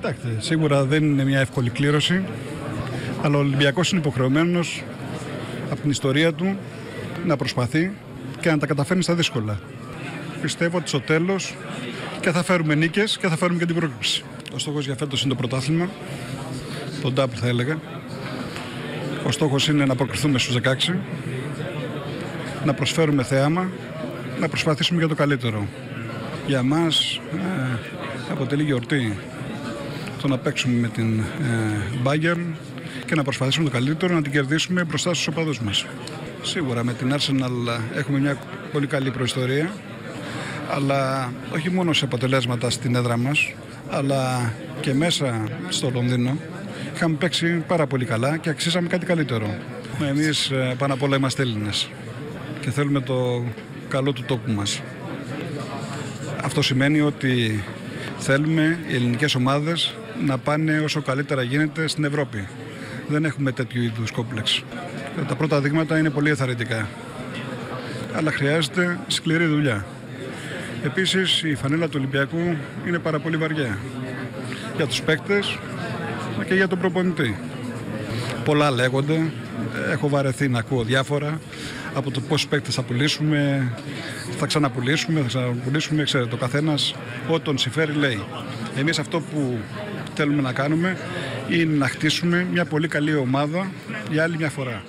Κοιτάξτε, σίγουρα δεν είναι μια εύκολη κλήρωση, αλλά ο Ολυμπιακός είναι υποχρεωμένος από την ιστορία του να προσπαθεί και να τα καταφέρνει στα δύσκολα. Πιστεύω ότι στο τέλος και θα φέρουμε νίκες και θα φέρουμε και την πρόκληση. Ο στόχος για φέτος είναι το πρωτάθλημα, το double θα έλεγα. Ο στόχος είναι να προκριθούμε στους 16, να προσφέρουμε θέαμα, να προσπαθήσουμε για το καλύτερο. Για μας ε, αποτελεί γιορτή το να παίξουμε με την ε, Bayern και να προσπαθήσουμε το καλύτερο να την κερδίσουμε μπροστά στους οπαδούς μας. Σίγουρα με την Arsenal έχουμε μια πολύ καλή προϊστορία αλλά όχι μόνο σε αποτελέσματα στην έδρα μας αλλά και μέσα στο Λονδίνο είχαμε παίξει πάρα πολύ καλά και αξίσαμε κάτι καλύτερο. Εμείς ε, πάνω απ' όλα είμαστε Έλληνες και θέλουμε το καλό του τόπου μας. Αυτό σημαίνει ότι θέλουμε οι ελληνικές ομάδες να πάνε όσο καλύτερα γίνεται στην Ευρώπη. Δεν έχουμε τέτοιου είδους κόμπλεξ. Τα πρώτα δείγματα είναι πολύ εθαρρυντικά. Αλλά χρειάζεται σκληρή δουλειά. Επίσης η φανέλα του Ολυμπιακού είναι πάρα πολύ βαριά. Για τους παίκτες και για τον προπονητή. Πολλά λέγονται. Έχω βαρεθεί να ακούω διάφορα από το πόσους παίκτες θα πουλήσουμε, θα ξαναπουλήσουμε, θα ξαναπουλήσουμε. Ξέρετε, ο καθένας ό,τι τον συμφέρει λέει. Εμείς αυτό που θέλουμε να κάνουμε είναι να χτίσουμε μια πολύ καλή ομάδα για άλλη μια φορά.